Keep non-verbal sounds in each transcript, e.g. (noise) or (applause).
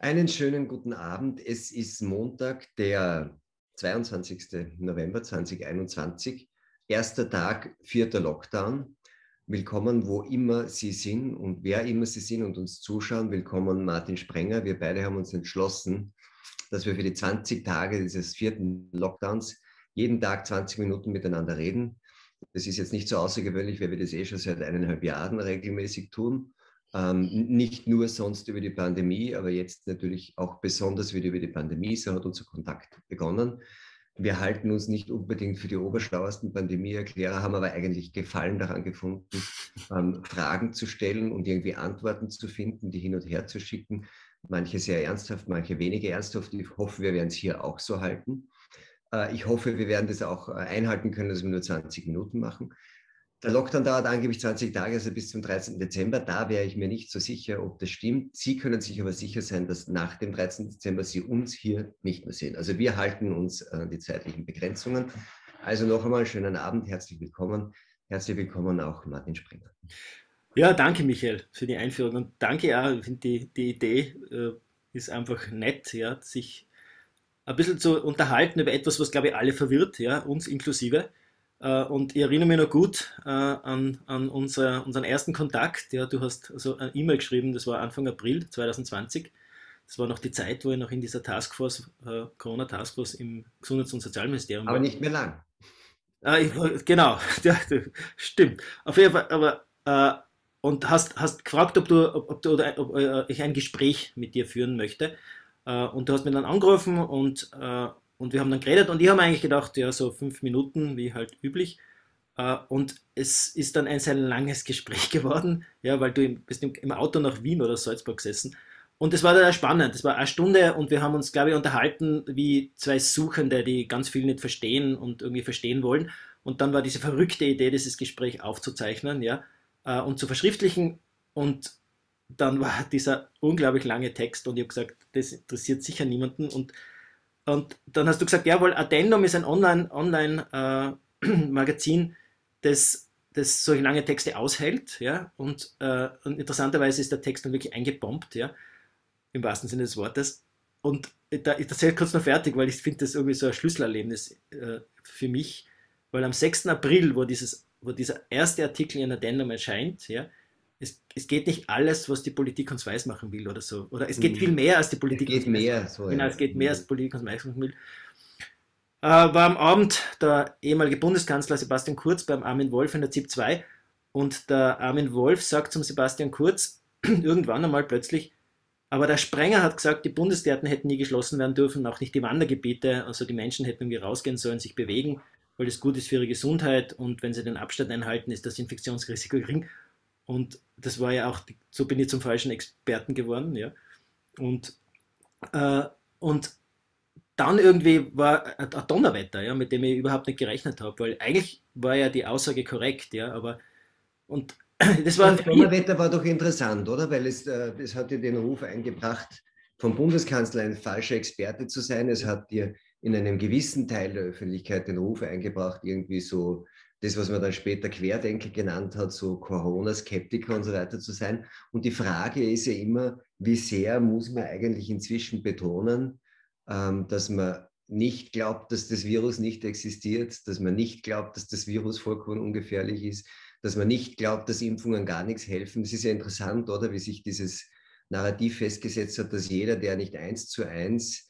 Einen schönen guten Abend. Es ist Montag, der 22. November 2021, erster Tag, vierter Lockdown. Willkommen, wo immer Sie sind und wer immer Sie sind und uns zuschauen. Willkommen, Martin Sprenger. Wir beide haben uns entschlossen, dass wir für die 20 Tage dieses vierten Lockdowns jeden Tag 20 Minuten miteinander reden. Das ist jetzt nicht so außergewöhnlich, weil wir das eh schon seit eineinhalb Jahren regelmäßig tun. Ähm, nicht nur sonst über die Pandemie, aber jetzt natürlich auch besonders wieder über die Pandemie. So hat unser Kontakt begonnen. Wir halten uns nicht unbedingt für die oberschlauesten Pandemieerklärer, haben aber eigentlich Gefallen daran gefunden, ähm, Fragen zu stellen und irgendwie Antworten zu finden, die hin und her zu schicken. Manche sehr ernsthaft, manche weniger ernsthaft. Ich hoffe, wir werden es hier auch so halten. Äh, ich hoffe, wir werden das auch äh, einhalten können, dass wir nur 20 Minuten machen. Der Lockdown dauert angeblich 20 Tage, also bis zum 13. Dezember. Da wäre ich mir nicht so sicher, ob das stimmt. Sie können sich aber sicher sein, dass nach dem 13. Dezember Sie uns hier nicht mehr sehen. Also wir halten uns an die zeitlichen Begrenzungen. Also noch einmal schönen Abend, herzlich willkommen. Herzlich willkommen auch Martin Springer. Ja, danke Michael für die Einführung und danke ja, ich finde die, die Idee äh, ist einfach nett, ja, sich ein bisschen zu unterhalten über etwas, was glaube ich alle verwirrt, ja, uns inklusive. Äh, und ich erinnere mich noch gut äh, an, an unser, unseren ersten Kontakt. Ja, du hast also eine E-Mail geschrieben, das war Anfang April 2020. Das war noch die Zeit, wo ich noch in dieser Taskforce, äh, Corona-Taskforce im Gesundheits- und Sozialministerium war. Aber nicht mehr lang. Ah, ich, genau, (laughs) ja, stimmt. Auf jeden Fall, aber und hast, hast gefragt, ob du, ob, ob du oder ob, ich ein Gespräch mit dir führen möchte. Und du hast mir dann angerufen und und wir haben dann geredet und ich habe eigentlich gedacht, ja, so fünf Minuten, wie halt üblich. Äh, und es ist dann ein sehr langes Gespräch (laughs) geworden, ja, weil du bist im Auto nach Wien oder Salzburg gesessen. Und es war dann spannend. Es war eine Stunde und wir haben uns, glaube ich, unterhalten wie zwei Suchende, die ganz viel nicht verstehen und irgendwie verstehen wollen. Und dann war diese verrückte Idee, dieses Gespräch aufzuzeichnen, ja, äh, und zu verschriftlichen. Und dann war (laughs) dieser unglaublich lange Text und ich habe gesagt, das interessiert sicher niemanden. Und und dann hast du gesagt, jawohl, Addendum ist ein Online-Magazin, Online, äh, (clears throat) das, das solche lange Texte aushält. Ja? Und, äh, und, interessanterweise ist der Text dann wirklich eingebombt, ja? im wahrsten Sinne des Wortes. Und da, ich erzähle kurz noch fertig, weil ich finde das irgendwie so ein Schlüsselerlebnis äh, für mich, weil am 6. April, wo, dieses, wo dieser erste Artikel in Addendum erscheint, ja, es, es geht nicht alles, was die Politik uns weismachen will oder so. Oder es geht mhm. viel mehr, als die Politik es geht uns mehr, so, Genau, es geht mehr, als die Politik uns weismachen will. Äh, war am Abend der ehemalige Bundeskanzler Sebastian Kurz beim Armin Wolf in der ZIP 2 und der Armin Wolf sagt zum Sebastian Kurz (clears throat) irgendwann einmal plötzlich, aber der Sprenger hat gesagt, die Bundesgärten hätten nie geschlossen werden dürfen, auch nicht die Wandergebiete, also die Menschen hätten irgendwie rausgehen sollen, sich bewegen, weil das gut ist für ihre Gesundheit und wenn sie den Abstand einhalten, ist das Infektionsrisiko gering. Und das war ja auch, so bin ich zum falschen Experten geworden, ja. Und, äh, und dann irgendwie war ein Donnerwetter, ja, mit dem ich überhaupt nicht gerechnet habe, weil eigentlich war ja die Aussage korrekt, ja, aber und (clears throat) das war. Das Donnerwetter war doch interessant, oder? Weil es, äh, es hat dir den Ruf eingebracht, vom Bundeskanzler ein falscher Experte zu sein. Es hat dir in einem gewissen Teil der Öffentlichkeit den Ruf eingebracht, irgendwie so das, was man dann später Querdenker genannt hat, so Corona-Skeptiker und so weiter zu sein. Und die Frage ist ja immer, wie sehr muss man eigentlich inzwischen betonen, ähm, dass man nicht glaubt, dass das Virus nicht existiert, dass man nicht glaubt, dass das Virus vollkommen ungefährlich ist, dass man nicht glaubt, dass Impfungen gar nichts helfen. Das ist ja interessant, oder, wie sich dieses Narrativ festgesetzt hat, dass jeder, der nicht eins zu eins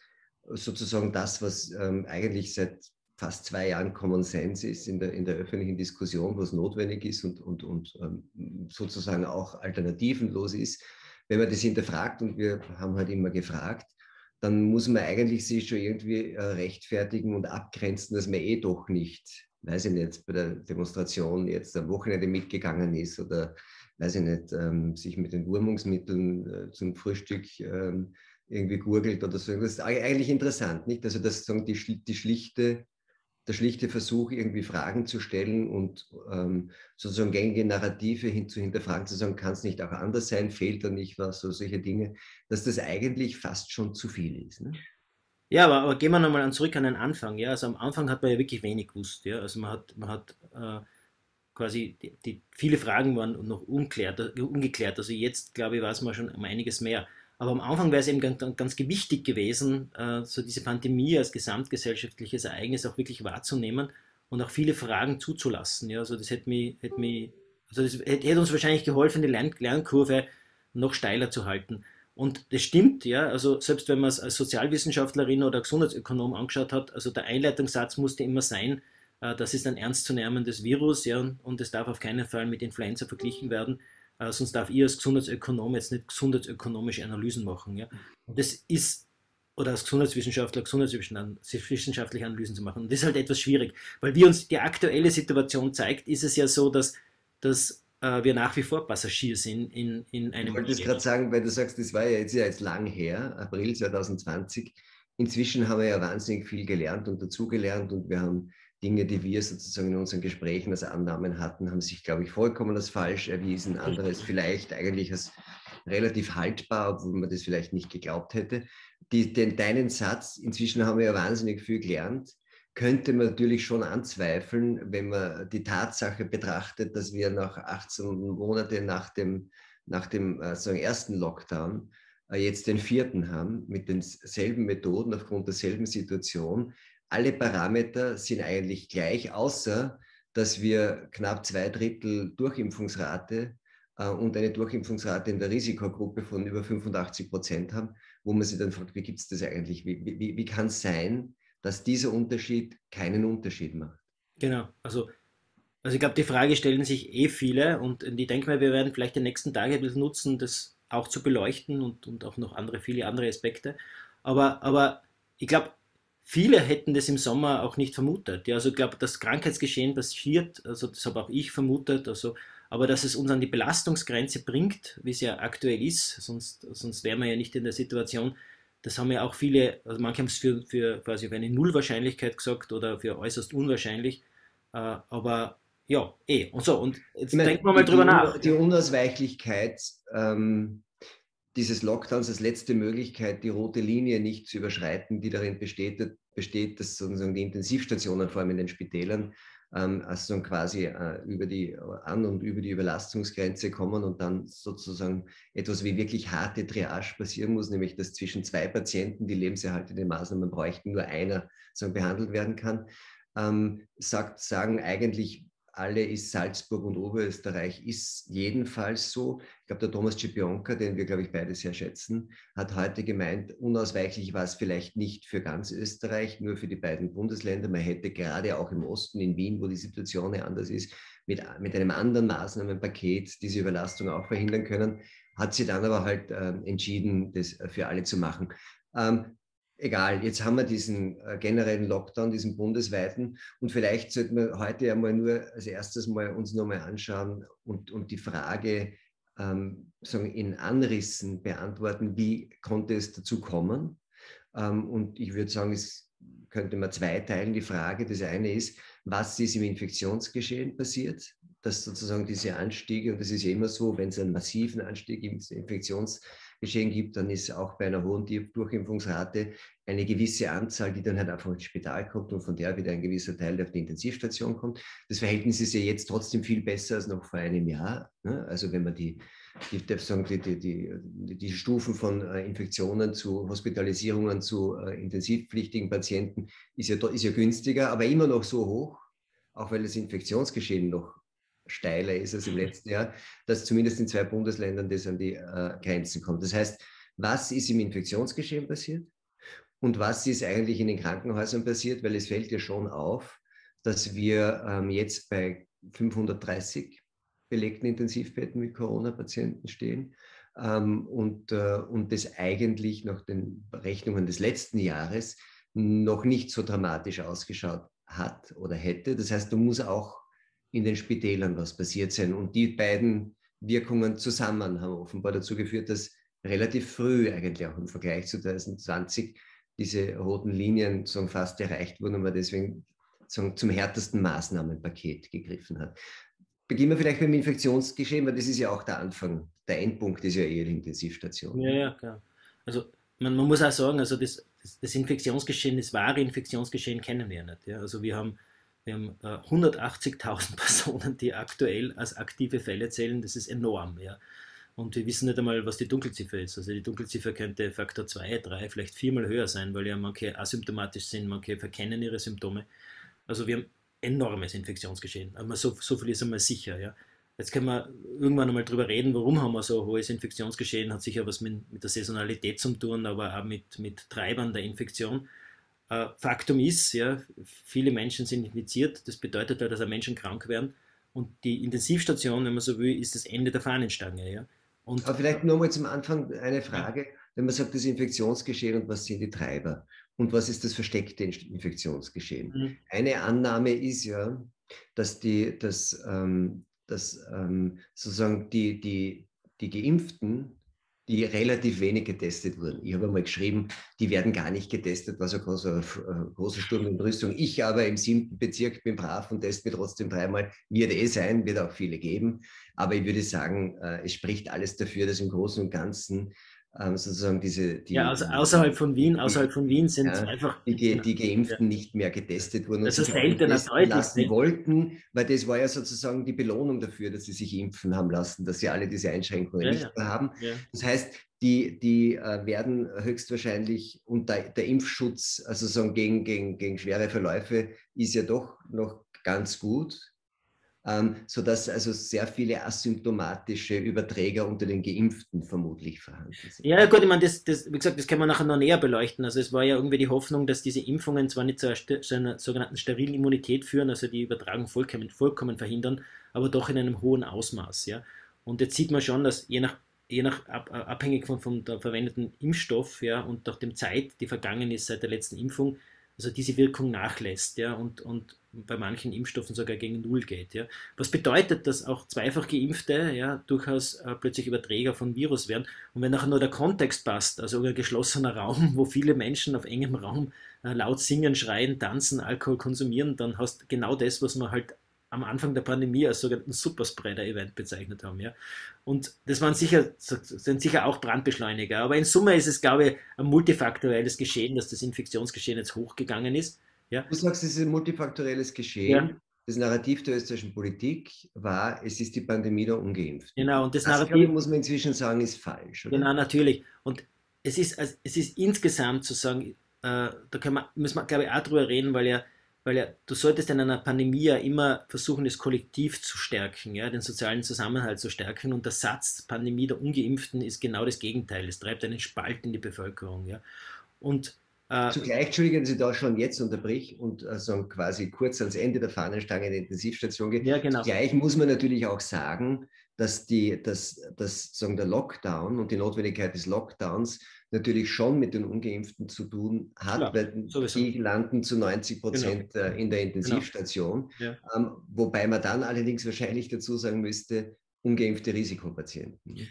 sozusagen das, was ähm, eigentlich seit fast zwei Jahren Common Sense ist in der, in der öffentlichen Diskussion, was notwendig ist und, und, und ähm, sozusagen auch alternativenlos ist. Wenn man das hinterfragt, und wir haben halt immer gefragt, dann muss man eigentlich sich schon irgendwie äh, rechtfertigen und abgrenzen, dass man eh doch nicht, weiß ich nicht, bei der Demonstration jetzt am Wochenende mitgegangen ist oder, weiß ich nicht, ähm, sich mit den Wurmungsmitteln äh, zum Frühstück ähm, irgendwie gurgelt oder so. Das ist eigentlich interessant, nicht? Also das sozusagen die, die schlichte der schlichte Versuch, irgendwie Fragen zu stellen und ähm, sozusagen gängige Narrative hin zu hinterfragen, zu sagen, kann es nicht auch anders sein, fehlt da nicht was, so solche Dinge, dass das eigentlich fast schon zu viel ist. Ne? Ja, aber, aber gehen wir nochmal zurück an den Anfang. Ja? Also am Anfang hat man ja wirklich wenig gewusst. Ja? Also man hat, man hat äh, quasi, die, die, viele Fragen waren noch unklärt, ungeklärt. Also jetzt, glaube ich, weiß man schon um einiges mehr. Aber am Anfang wäre es eben ganz, ganz wichtig gewesen, äh, so diese Pandemie als gesamtgesellschaftliches Ereignis auch wirklich wahrzunehmen und auch viele Fragen zuzulassen. Ja, also das hätte mich, hätte mich also das hätte uns wahrscheinlich geholfen, die Lern Lernkurve noch steiler zu halten. Und das stimmt, ja, also selbst wenn man es als Sozialwissenschaftlerin oder Gesundheitsökonom angeschaut hat, also der Einleitungssatz musste immer sein, äh, das ist ein ernstzunehmendes Virus, ja, und es darf auf keinen Fall mit Influenza verglichen werden, äh, sonst darf ich als Gesundheitsökonom jetzt nicht gesundheitsökonomische Analysen machen, ja. Und das ist oder als Gesundheitswissenschaftler gesundheitswissenschaftliche Analysen zu machen. Und das ist halt etwas schwierig, weil wie uns die aktuelle Situation zeigt, ist es ja so, dass dass äh, wir nach wie vor Passagier sind in, in einem. Ich wollte es gerade sagen, weil du sagst, das war ja jetzt, ja jetzt lang her, April 2020. Inzwischen haben wir ja wahnsinnig viel gelernt und dazugelernt und wir haben Dinge, die wir sozusagen in unseren Gesprächen als Annahmen hatten, haben sich, glaube ich, vollkommen als falsch erwiesen. Anderes vielleicht eigentlich als relativ haltbar, obwohl man das vielleicht nicht geglaubt hätte. Die, den, deinen Satz, inzwischen haben wir ja wahnsinnig viel gelernt, könnte man natürlich schon anzweifeln, wenn man die Tatsache betrachtet, dass wir nach 18 Monaten nach dem, nach dem äh, sagen, ersten Lockdown äh, jetzt den vierten haben, mit denselben Methoden, aufgrund derselben Situation. Alle Parameter sind eigentlich gleich, außer dass wir knapp zwei Drittel Durchimpfungsrate äh, und eine Durchimpfungsrate in der Risikogruppe von über 85 Prozent haben, wo man sich dann fragt, wie gibt es das eigentlich? Wie, wie, wie kann es sein, dass dieser Unterschied keinen Unterschied macht. Genau, also, also ich glaube, die Frage stellen sich eh viele und ich denke mal, wir werden vielleicht die nächsten Tage ein bisschen nutzen, das auch zu beleuchten und, und auch noch andere, viele andere Aspekte. Aber, aber ich glaube, viele hätten das im Sommer auch nicht vermutet. Ja, also ich glaube, das Krankheitsgeschehen passiert, also das habe auch ich vermutet, also, aber dass es uns an die Belastungsgrenze bringt, wie es ja aktuell ist, sonst, sonst wären wir ja nicht in der Situation, das haben ja auch viele, also manche haben es für, für quasi für eine Nullwahrscheinlichkeit gesagt oder für äußerst unwahrscheinlich. Äh, aber ja, eh. Und so, und jetzt denken wir mal drüber nach. Die Unausweichlichkeit ähm, dieses Lockdowns als letzte Möglichkeit, die rote Linie nicht zu überschreiten, die darin besteht, besteht dass sozusagen die Intensivstationen, vor allem in den Spitälern, ähm, also quasi äh, über die an und über die Überlastungsgrenze kommen und dann sozusagen etwas wie wirklich harte Triage passieren muss, nämlich dass zwischen zwei Patienten, die lebenserhaltende Maßnahmen bräuchten, nur einer behandelt werden kann. Ähm, sagt, sagen eigentlich alle ist Salzburg und Oberösterreich ist jedenfalls so. Ich glaube, der Thomas Cipionka, den wir, glaube ich, beide sehr schätzen, hat heute gemeint, unausweichlich war es vielleicht nicht für ganz Österreich, nur für die beiden Bundesländer. Man hätte gerade auch im Osten, in Wien, wo die Situation anders ist, mit, mit einem anderen Maßnahmenpaket diese Überlastung auch verhindern können. Hat sie dann aber halt äh, entschieden, das für alle zu machen. Ähm, egal, jetzt haben wir diesen äh, generellen Lockdown, diesen bundesweiten und vielleicht sollten wir heute ja mal nur als erstes mal uns nochmal anschauen und, und die Frage ähm, sagen, in Anrissen beantworten, wie konnte es dazu kommen? Ähm, und ich würde sagen, es könnte man zweiteilen, die Frage. Das eine ist, was ist im Infektionsgeschehen passiert? Dass sozusagen diese Anstiege, und das ist ja immer so, wenn es einen massiven Anstieg im Infektionsgeschehen Geschehen gibt, dann ist auch bei einer hohen Durchimpfungsrate eine gewisse Anzahl, die dann halt einfach ins Spital kommt und von der wieder ein gewisser Teil auf die Intensivstation kommt. Das Verhältnis ist ja jetzt trotzdem viel besser als noch vor einem Jahr. Ne? Also wenn man die, die, die, die, die Stufen von äh, Infektionen zu Hospitalisierungen zu äh, intensivpflichtigen Patienten ist ja, ist ja günstiger, aber immer noch so hoch, auch weil das Infektionsgeschehen noch steiler ist als im mhm. letzten Jahr, dass zumindest in zwei Bundesländern das an die äh, Grenzen kommt. Das heißt, was ist im Infektionsgeschehen passiert und was ist eigentlich in den Krankenhäusern passiert, weil es fällt ja schon auf, dass wir ähm, jetzt bei 530 belegten Intensivbetten mit Corona-Patienten stehen ähm, und, äh, und das eigentlich nach den Berechnungen des letzten Jahres noch nicht so dramatisch ausgeschaut hat oder hätte. Das heißt, du musst auch in den Spitälern was passiert sein. Und die beiden Wirkungen zusammen haben offenbar dazu geführt, dass relativ früh eigentlich auch im Vergleich zu 2020 diese roten Linien so fast erreicht wurden und man deswegen so zum härtesten Maßnahmenpaket gegriffen hat. Beginnen wir vielleicht mit dem Infektionsgeschehen, weil das ist ja auch der Anfang. Der Endpunkt ist ja eher die Intensivstation. Ja, ja, klar. Also man, man muss auch sagen, also das, das, das Infektionsgeschehen, das wahre Infektionsgeschehen kennen wir nicht. Ja? Also wir haben wir haben äh, 180.000 (laughs) Personen, die aktuell als aktive Fälle zählen. Das ist enorm. Ja. Und wir wissen nicht einmal, was die Dunkelziffer ist. Also die Dunkelziffer könnte Faktor 2, 3, vielleicht viermal höher sein, weil ja manche asymptomatisch sind, manche verkennen ihre Symptome. Also wir haben enormes Infektionsgeschehen. Aber so, so viel ist einmal sicher. Ja. Jetzt können wir irgendwann einmal darüber reden, warum haben wir so ein hohes Infektionsgeschehen, hat sicher was mit, mit der Saisonalität zu tun, aber auch mit, mit Treibern der Infektion. Äh, Faktum ist, ja, viele Menschen sind infiziert, das bedeutet ja, dass auch Menschen krank werden und die Intensivstation, wenn man so will, ist das Ende der Fahnenstange. Ja. Und, aber vielleicht nochmal zum Anfang eine Frage, wenn man sagt, das Infektionsgeschehen und was sind die Treiber und was ist das versteckte Infektionsgeschehen? Mhm. Eine Annahme ist ja, dass die, dass, ähm, dass ähm, sozusagen die, die, die Geimpften, die relativ wenig getestet wurden. Ich habe einmal geschrieben, die werden gar nicht getestet, was ein großer, äh, großer Sturm in Rüstung. Ich aber im siebten Bezirk bin brav und teste mich trotzdem dreimal. Wird eh sein, wird auch viele geben. Aber ich würde sagen, äh, es spricht alles dafür, dass im Großen und Ganzen ähm, sozusagen diese. Die, ja, also außerhalb von Wien, außerhalb von Wien sind ja, einfach. Die, die Geimpften ja. nicht mehr getestet wurden. Das ist seltener deutlich. lassen wollten, weil das war ja sozusagen die Belohnung dafür, dass sie sich impfen haben lassen, dass sie alle diese Einschränkungen ja, nicht mehr haben. Das heißt, die, die äh, werden höchstwahrscheinlich und der, der Impfschutz, also sozusagen gegen, gegen, gegen schwere Verläufe, ist ja doch noch ganz gut ähm, sodass also sehr viele asymptomatische Überträger unter den Geimpften vermutlich vorhanden sind. Ja, gut, ich meine, das, das, wie gesagt, das können wir nachher noch näher beleuchten. Also es war ja irgendwie die Hoffnung, dass diese Impfungen zwar nicht zu einer, zu einer sogenannten sterilen Immunität führen, also die Übertragung vollkommen, vollkommen verhindern, aber doch in einem hohen Ausmaß. Ja? Und jetzt sieht man schon, dass je nach je nach abhängig von, von der verwendeten Impfstoff ja, und auch dem Zeit, die vergangen ist seit der letzten Impfung, also diese Wirkung nachlässt ja, und, und bei manchen Impfstoffen sogar gegen Null geht. Ja. Was bedeutet, dass auch zweifach Geimpfte ja, durchaus äh, plötzlich Überträger von Virus werden. Und wenn nachher nur der Kontext passt, also ein geschlossener Raum, wo viele Menschen auf engem Raum äh, laut singen, schreien, tanzen, Alkohol konsumieren, dann hast du genau das, was man halt am Anfang der Pandemie als sogenannten Superspreader-Event bezeichnet haben. Ja. Und das waren sicher, sind sicher auch Brandbeschleuniger. Aber in Summe ist es, glaube ich, ein multifaktorielles Geschehen, dass das Infektionsgeschehen jetzt hochgegangen ist. Ja. Du sagst, es ist ein multifaktorielles Geschehen. Ja. Das Narrativ der österreichischen Politik war, es ist die Pandemie der Ungeimpften. Genau, und das, das Narrativ, glaube, muss man inzwischen sagen, ist falsch. Oder? Genau, natürlich. Und es ist, also es ist insgesamt zu sagen, äh, da kann man, müssen wir, glaube ich, auch drüber reden, weil ja weil ja, du solltest in einer Pandemie ja immer versuchen, das Kollektiv zu stärken, ja, den sozialen Zusammenhalt zu stärken. Und der Satz Pandemie der Ungeimpften ist genau das Gegenteil. Es treibt einen Spalt in die Bevölkerung. Ja. Und Zugleich, entschuldigen Sie da schon jetzt unterbrich und also quasi kurz ans Ende der Fahnenstange in die Intensivstation geht. Ja, genau. Zugleich muss man natürlich auch sagen, dass, die, dass, dass sozusagen der Lockdown und die Notwendigkeit des Lockdowns natürlich schon mit den Ungeimpften zu tun hat, Klar, weil sowieso. die landen zu 90 Prozent genau. Äh, in der genau. Intensivstation. Genau. Ja. Ähm, wobei man dann allerdings wahrscheinlich dazu sagen müsste, ungeimpfte Risikopatienten.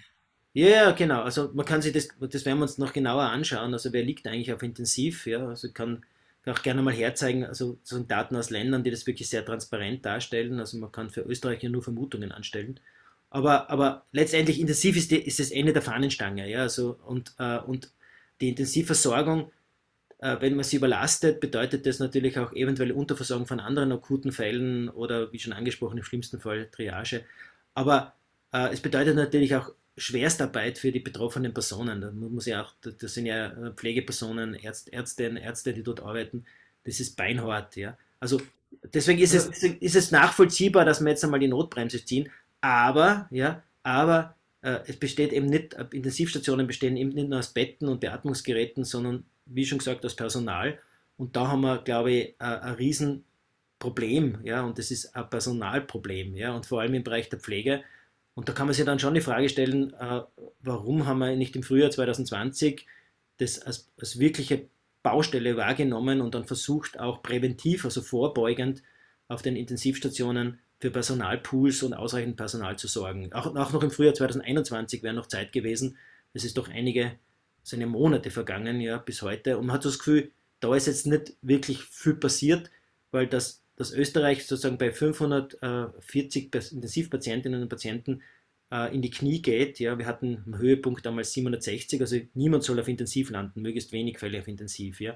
Ja, genau. Also man kann sich das, das werden wir uns noch genauer anschauen. Also wer liegt eigentlich auf Intensiv? Ja, also kann auch gerne mal herzeigen, also so Daten aus Ländern, die das wirklich sehr transparent darstellen. Also man kann für Österreich ja nur Vermutungen anstellen. Aber, aber letztendlich intensiv ist, die, ist das Ende der Fahnenstange. Ja? Also, und, äh, und die Intensivversorgung, äh, wenn man sie überlastet, bedeutet das natürlich auch eventuelle Unterversorgung von anderen akuten Fällen oder wie schon angesprochen, im schlimmsten Fall Triage. Aber äh, es bedeutet natürlich auch Schwerstarbeit für die betroffenen Personen. Da muss ja auch, das sind ja Pflegepersonen, Ärzt, Ärztinnen, Ärzte, die dort arbeiten. Das ist beinhart. Ja? Also deswegen ist es, ist es nachvollziehbar, dass wir jetzt einmal die Notbremse ziehen. Aber, ja, aber äh, es besteht eben nicht, äh, Intensivstationen bestehen eben nicht nur aus Betten und Beatmungsgeräten, sondern wie schon gesagt aus Personal. Und da haben wir, glaube ich, äh, ein Riesenproblem, ja, und das ist ein Personalproblem, ja, und vor allem im Bereich der Pflege. Und da kann man sich dann schon die Frage stellen, äh, warum haben wir nicht im Frühjahr 2020 das als, als wirkliche Baustelle wahrgenommen und dann versucht auch präventiv, also vorbeugend auf den Intensivstationen für Personalpools und ausreichend Personal zu sorgen. Auch, auch noch im Frühjahr 2021 wäre noch Zeit gewesen. Es ist doch einige, seine Monate vergangen, ja, bis heute. Und man hat so das Gefühl, da ist jetzt nicht wirklich viel passiert, weil das, das Österreich sozusagen bei 540 Intensivpatientinnen und Patienten äh, in die Knie geht. Ja, wir hatten am Höhepunkt damals 760, also niemand soll auf Intensiv landen, möglichst wenig Fälle auf Intensiv. Ja.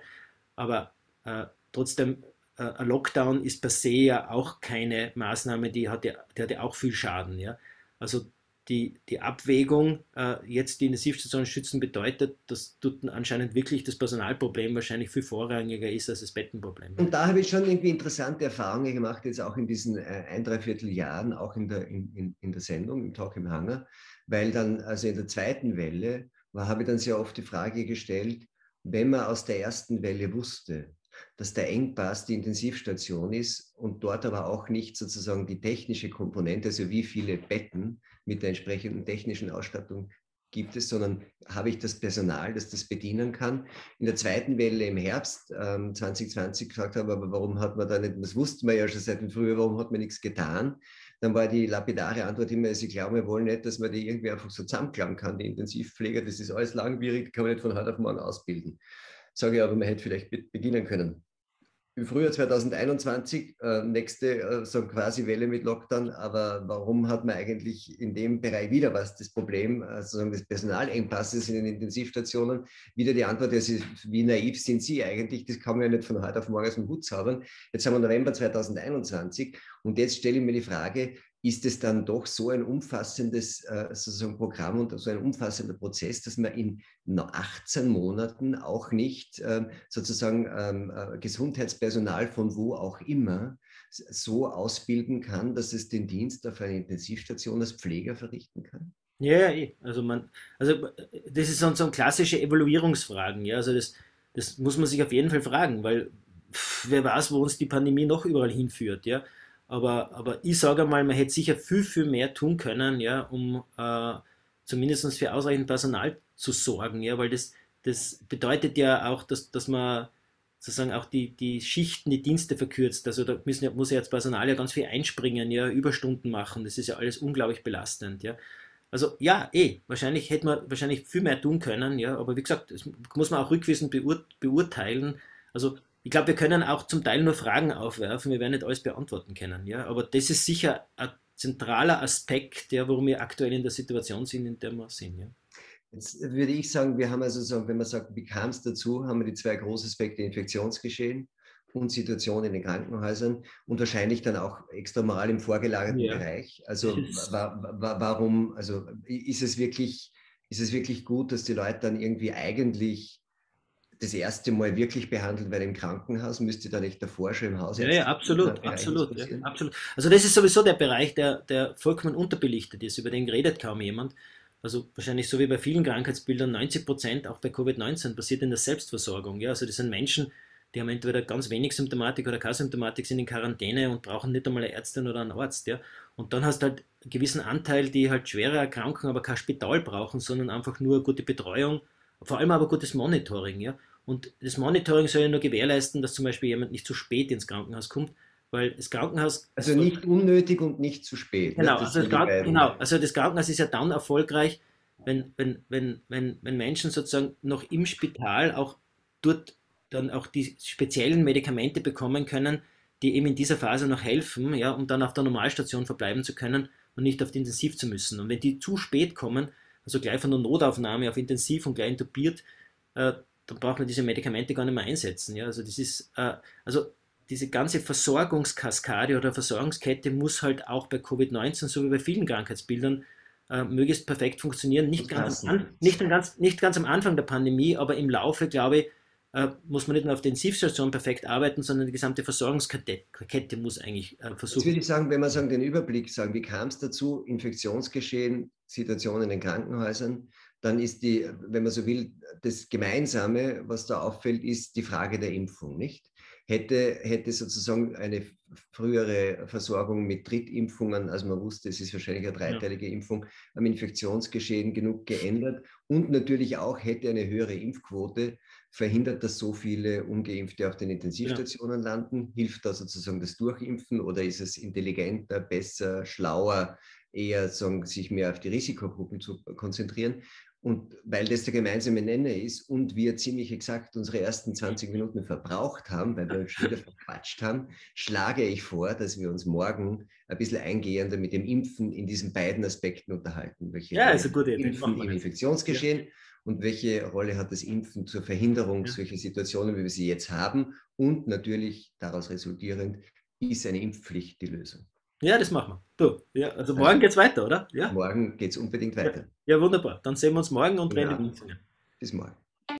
Aber äh, trotzdem äh, ein Lockdown ist per se ja auch keine Maßnahme, die hat ja, die hat ja auch viel Schaden. Ja? Also die, die Abwägung, äh, jetzt die Intensivstationen schützen, bedeutet, dass dort anscheinend wirklich das Personalproblem wahrscheinlich viel vorrangiger ist als das Bettenproblem. Und da habe ich schon irgendwie interessante Erfahrungen gemacht, jetzt auch in diesen äh, ein, dreiviertel Jahren, auch in der, in, in, in der Sendung, im Talk im Hanger, weil dann, also in der zweiten Welle, war, habe ich dann sehr oft die Frage gestellt, wenn man aus der ersten Welle wusste, dass der Engpass die Intensivstation ist und dort aber auch nicht sozusagen die technische Komponente, also wie viele Betten mit der entsprechenden technischen Ausstattung gibt es, sondern habe ich das Personal, das das bedienen kann. In der zweiten Welle im Herbst ähm, 2020 gefragt habe, aber warum hat man da nicht, das wussten wir ja schon seit dem Frühjahr, warum hat man nichts getan? Dann war die lapidare Antwort immer, sie glauben, wir wollen nicht, dass man die irgendwie einfach so zusammenklagen kann, die Intensivpfleger, das ist alles langwierig, kann man nicht von heute auf morgen ausbilden. Sage ich aber, man hätte vielleicht beginnen können im Frühjahr 2021, äh, nächste äh, so quasi Welle mit Lockdown, aber warum hat man eigentlich in dem Bereich wieder was, das Problem äh, sozusagen des Personalengpasses in den Intensivstationen? Wieder die Antwort, ist, wie naiv sind Sie eigentlich? Das kann man ja nicht von heute auf morgen aus dem Hut zaubern. Jetzt haben wir November 2021 und jetzt stelle ich mir die Frage, ist es dann doch so ein umfassendes äh, sozusagen Programm und so ein umfassender Prozess, dass man in 18 Monaten auch nicht äh, sozusagen ähm, äh, Gesundheitspersonal von wo auch immer so ausbilden kann, dass es den Dienst auf einer Intensivstation als Pfleger verrichten kann? Ja, eh. also man, also das ist so, so ein klassische Evaluierungsfragen, ja, also das, das muss man sich auf jeden Fall fragen, weil pff, wer weiß, wo uns die Pandemie noch überall hinführt, ja. Aber, aber ich sage mal, man hätte sicher viel, viel mehr tun können, ja, um äh, zumindest für ausreichend Personal zu sorgen, ja, weil das, das bedeutet ja auch, dass, dass man sozusagen auch die, die Schichten, die Dienste verkürzt. Also da müssen, muss ja jetzt Personal ja ganz viel einspringen, ja, Überstunden machen. Das ist ja alles unglaublich belastend, ja. Also ja, eh, wahrscheinlich hätte man wahrscheinlich viel mehr tun können, ja, aber wie gesagt, das muss man auch rückwissend beur beurteilen. Also ich glaube, wir können auch zum Teil nur Fragen aufwerfen, wir werden nicht alles beantworten können. Ja? Aber das ist sicher ein zentraler Aspekt, der, warum wir aktuell in der Situation sind, in der wir sind. Ja? Jetzt würde ich sagen, wir haben also so, wenn man sagt, wie kam es dazu, haben wir die zwei großen Aspekte Infektionsgeschehen und Situation in den Krankenhäusern und wahrscheinlich dann auch extra mal im vorgelagerten ja. Bereich. Also wa wa warum, also ist es wirklich, ist es wirklich gut, dass die Leute dann irgendwie eigentlich das erste Mal wirklich behandelt werden im Krankenhaus, müsste da nicht davor schon im Haus Ja, ja, absolut, absolut, ja, absolut. Also das ist sowieso der Bereich, der, der vollkommen unterbelichtet ist, über den redet kaum jemand. Also wahrscheinlich so wie bei vielen Krankheitsbildern, 90 Prozent auch bei Covid-19 passiert in der Selbstversorgung. Ja? Also das sind Menschen, die haben entweder ganz wenig Symptomatik oder keine Symptomatik, sind in Quarantäne und brauchen nicht einmal eine Ärztin oder einen Arzt. Ja? Und dann hast du halt einen gewissen Anteil, die halt schwere Erkrankungen, aber kein Spital brauchen, sondern einfach nur gute Betreuung, vor allem aber gutes Monitoring. Ja? Und das Monitoring soll ja nur gewährleisten, dass zum Beispiel jemand nicht zu spät ins Krankenhaus kommt, weil das Krankenhaus. Also nicht unnötig und nicht zu spät. Genau, ne? also, das genau also das Krankenhaus ist ja dann erfolgreich, wenn, wenn, wenn, wenn, wenn Menschen sozusagen noch im Spital auch dort dann auch die speziellen Medikamente bekommen können, die eben in dieser Phase noch helfen, ja, um dann auf der Normalstation verbleiben zu können und nicht auf die Intensiv zu müssen. Und wenn die zu spät kommen, also gleich von der Notaufnahme auf Intensiv und gleich intubiert, äh, dann braucht man diese Medikamente gar nicht mehr einsetzen. Ja? Also das ist, äh, also diese ganze Versorgungskaskade oder Versorgungskette muss halt auch bei Covid-19, so wie bei vielen Krankheitsbildern, äh, möglichst perfekt funktionieren. Nicht ganz, an, nicht, ganz, nicht ganz am Anfang der Pandemie, aber im Laufe, glaube ich, äh, muss man nicht nur auf der Intensivstation perfekt arbeiten, sondern die gesamte Versorgungskette muss eigentlich äh, versuchen. Jetzt würde ich sagen, wenn wir sagen, den Überblick sagen, wie kam es dazu, Infektionsgeschehen, Situationen in den Krankenhäusern, dann ist die, wenn man so will, das Gemeinsame, was da auffällt, ist die Frage der Impfung, nicht? Hätte, hätte sozusagen eine frühere Versorgung mit Drittimpfungen, als man wusste, es ist wahrscheinlich eine dreiteilige ja. Impfung, am Infektionsgeschehen genug geändert und natürlich auch hätte eine höhere Impfquote verhindert, dass so viele Ungeimpfte auf den Intensivstationen ja. landen? Hilft da sozusagen das Durchimpfen oder ist es intelligenter, besser, schlauer, eher sagen, sich mehr auf die Risikogruppen zu konzentrieren? Und weil das der gemeinsame Nenner ist und wir ziemlich exakt unsere ersten 20 Minuten verbraucht haben, weil wir uns schon wieder (laughs) verquatscht haben, schlage ich vor, dass wir uns morgen ein bisschen eingehender mit dem Impfen in diesen beiden Aspekten unterhalten. Welche ja, ist eine gute Idee. Impfen im Infektionsgeschehen ja. und welche Rolle hat das Impfen zur Verhinderung ja. solcher Situationen, wie wir sie jetzt haben und natürlich daraus resultierend, ist eine Impfpflicht die Lösung. Ja, das machen wir. Du, ja, also morgen geht's weiter, oder? Ja. Morgen geht's unbedingt weiter. Ja, wunderbar. Dann sehen wir uns morgen und reden. Bis morgen.